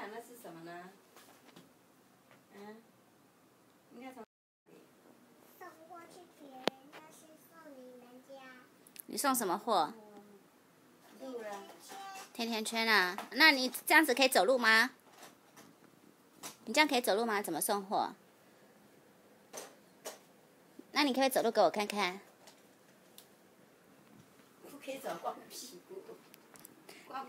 享的是什么呢？嗯？应该从。送过去别人，但是送你们家。你送什么货？路人。甜甜圈啊，那你这样子可以走路吗？你这样可以走路吗？怎么送货？那你可以走路给我看看。不可以走，光屁股。光。